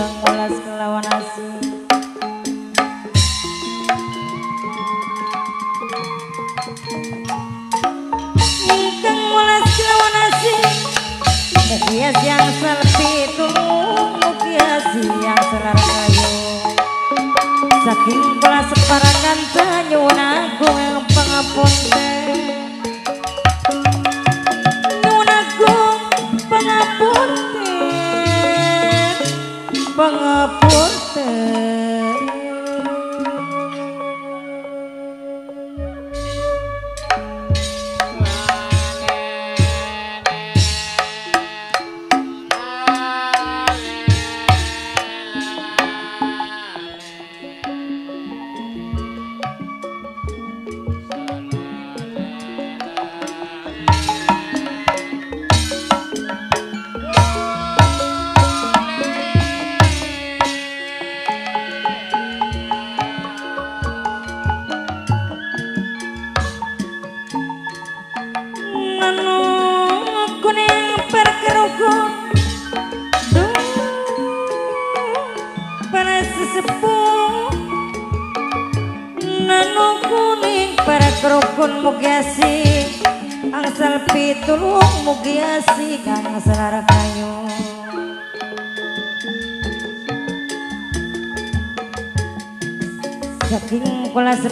Kang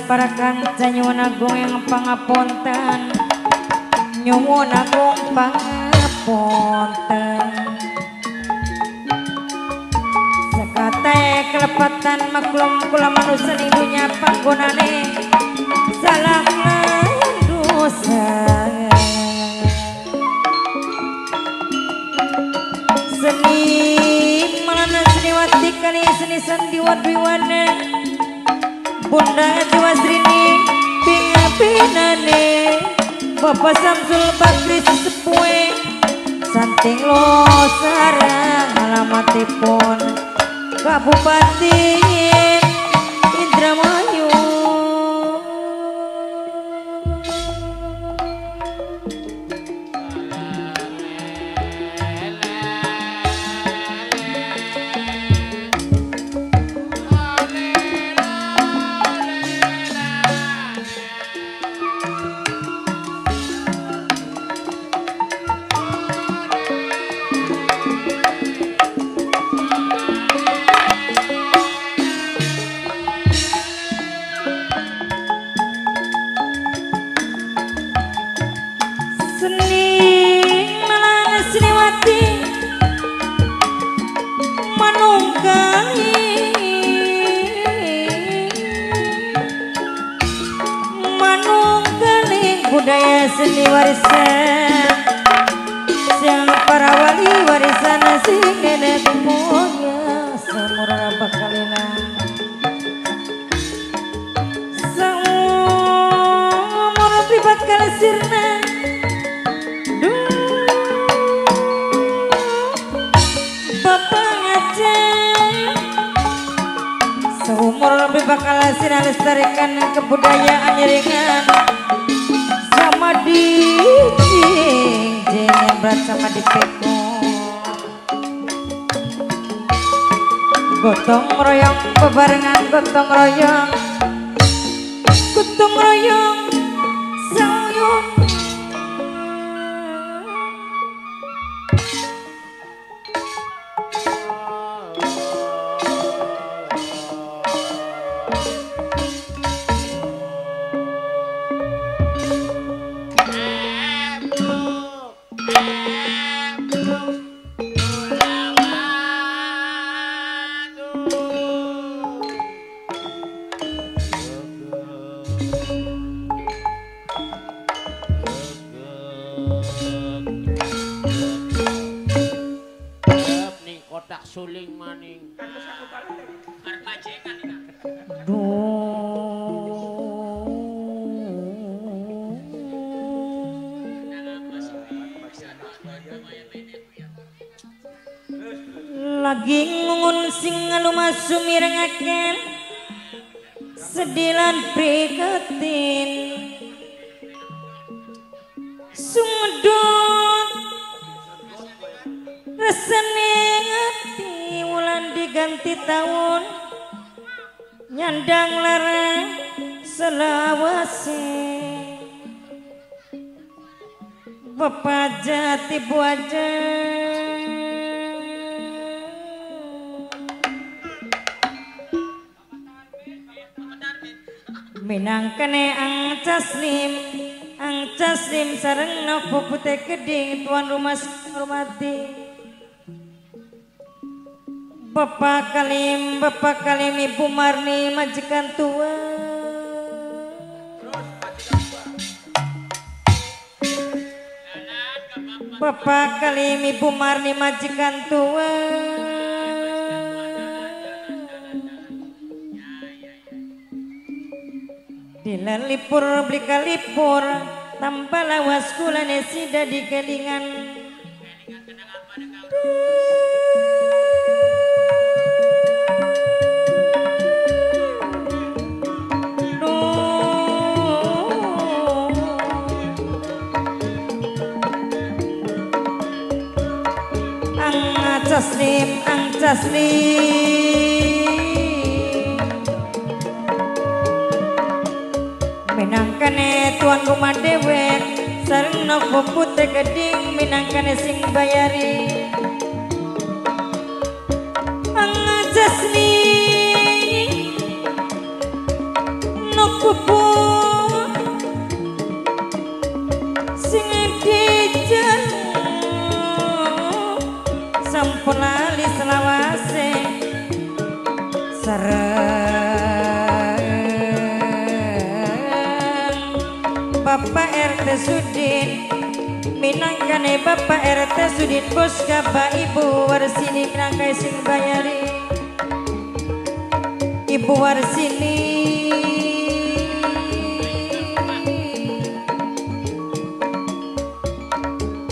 Kula separakan Canyuan agung yang pangaponten nyuwun agung pangapunten sekate kelepatan maklum kula manusia ning dunya panggonane. Salah dosa seni malana seniwati kali seni sandiwat wiwana bunda jiwasrini pingapinane Bapak Samsul Bakri Sepuhe Santing lo sarang alamatipun Kabupaten Indramayu bakal lestarikan kebudayaan iringan. Sama di yang berat sama di peko Gotong royong bebarengan gotong royong. Gotong royong sayung ganti tahun nyandang larang selawase Bapak jati buaja. Minangkane ang caslim ang caslim sareng nopo putih geding tuan rumah hormati Bapak Kalim, Bapak Kalim, Ibu Marni, majikan tua. Bapak Kalim, Ibu Marni, majikan tua. Dilalipur beli kalipur, tanpa lawas kulane sida di kelingan. Jasmine. Menangkane tuan rumah dewek Sarno pemute keding Menangkane sing bayari. Angga Jasmine. Nuk Sudin. Minangkane Bapak RT Sudin Bos Kaba Ibu Warsini Minangkai sing bayari. Ibu Warsini.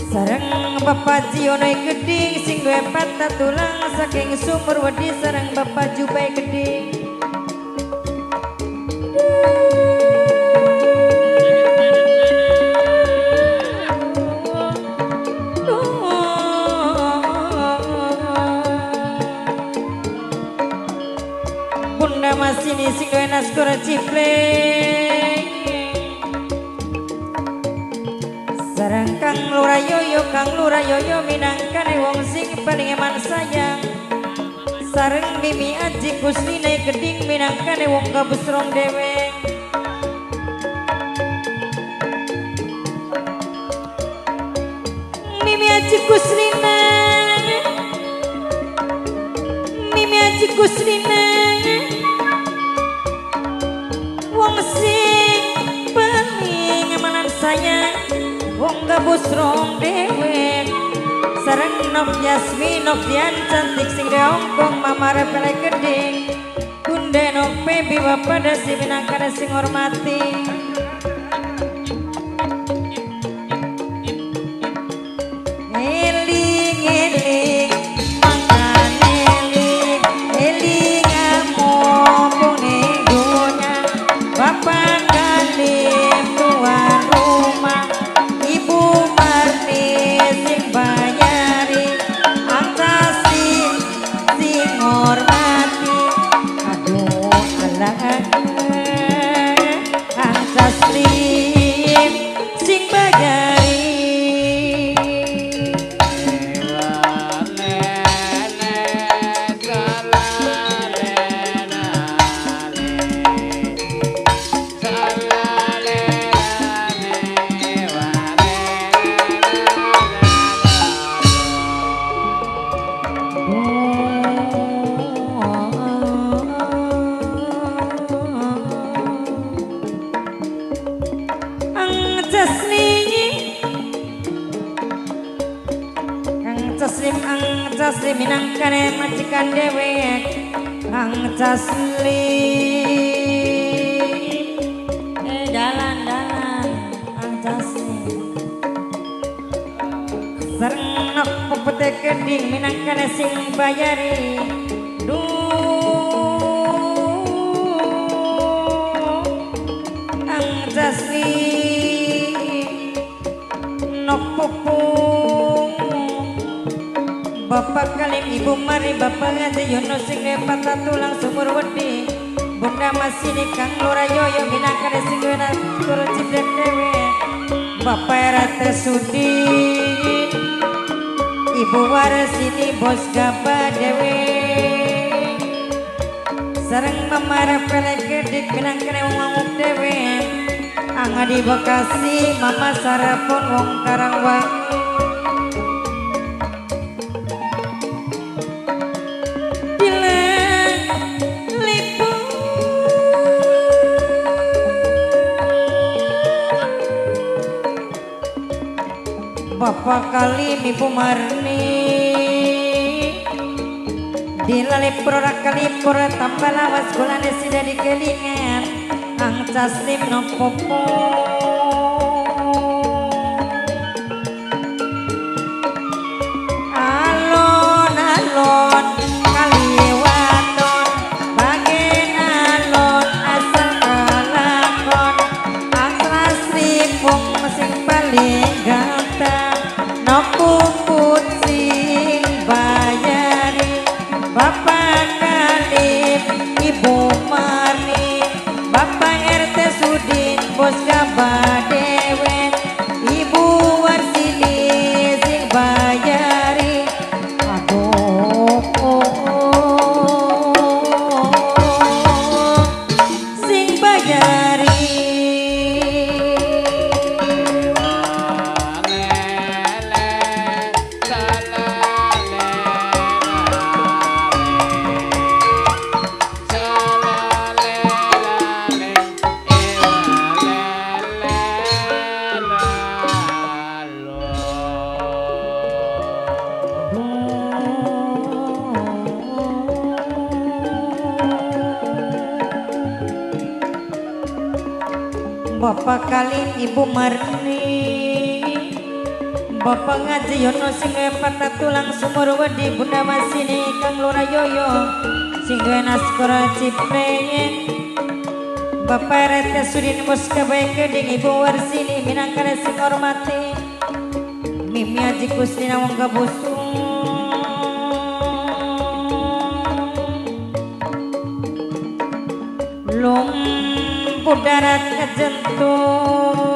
Sareng Bapak Jiono geding sing duwe patah tulang saking sumur wedi sareng Bapak Jubai geding naskura cipleng Sarang Kang Lura Yoyo Kang Lura Yoyo minangkane wong sing paling eman sayang. Sareng Mimi Aji Kusnine geding minangkane wong kabusrong dewe Mimi Aji Kusnine. Mimi Aji Kusnine wong gabus rong dewek sareng nop Yasmin nop Dian cantik sing de Hongkong mama repele geding kunde nop baby bapak dasi minangkana sing hormati bayari Duh ang pupung. Bapak Kalim Ibu Mari Bapak Ngaji Yono sing patah tulang sumur wedi. Bunda masih di Kang Lora Yoyo Minangkare sing wena turun dewe. Bapak Rata Sudi Ibu Warsini Bos Gaba Dewe Sareng Mama Rapele Gedik Minangkare Wanguk Dewe Anga di Bekasi Mama Sarapon Wong Karangwangi Bapak kali Ibu Marni. Dilalipur kalipur tambah lawas gulane sida di kelingan. Ang caslim no tulang sumur wedi Bunda Masini Kang Lora Yoyo. Sing duwe naskara cipreye Bapak Rete Sudin Muskabai Keding Ibu Warsini Minangkara sing hormati. Mimi Aji Kustina Wong Gabusung lumpuh darat kejentung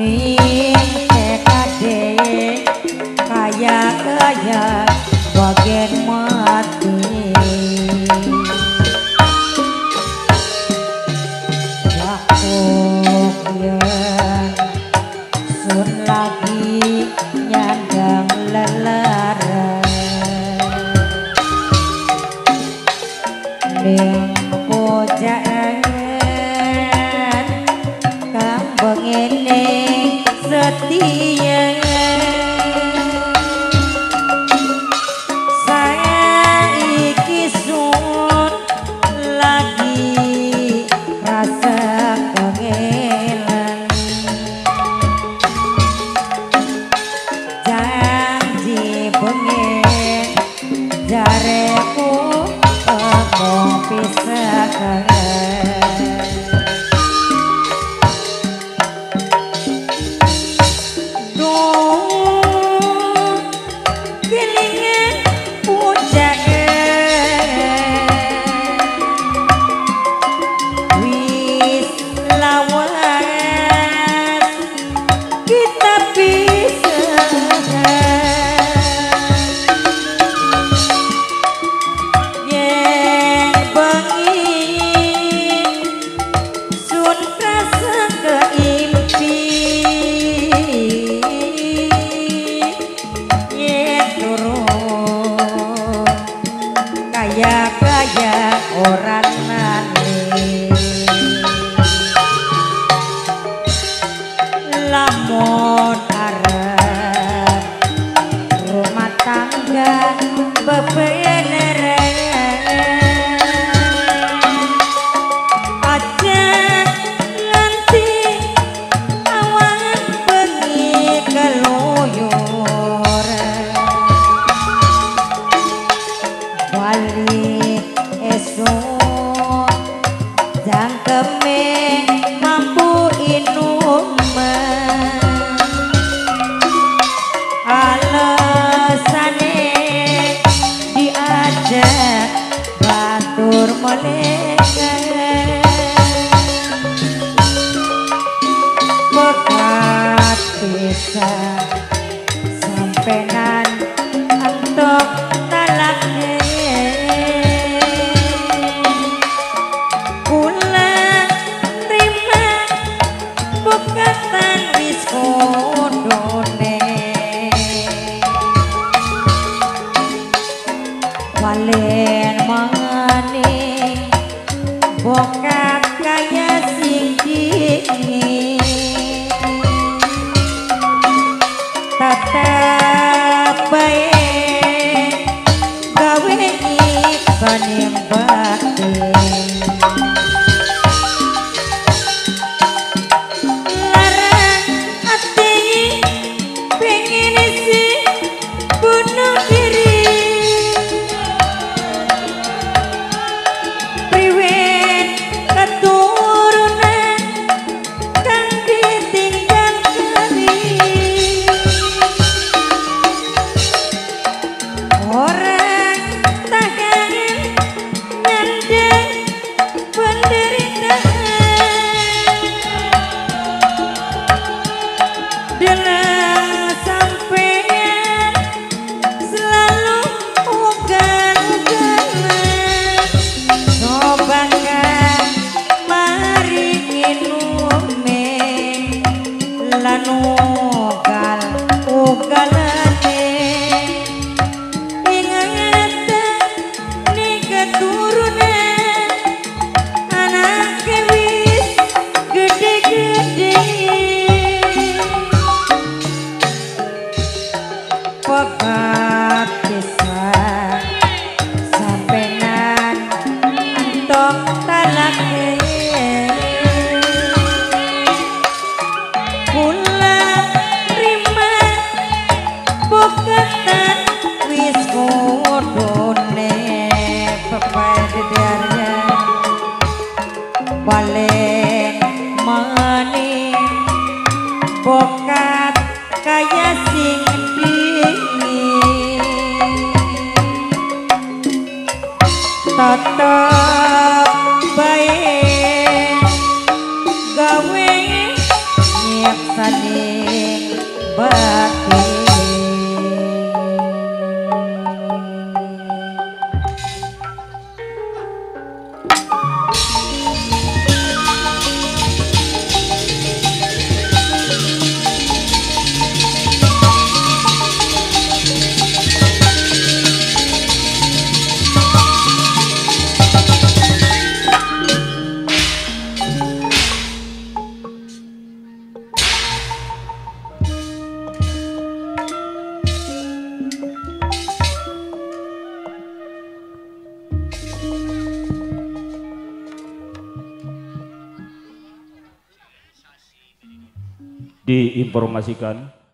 ning jareku sampenan nyeksaning batin diinformasikan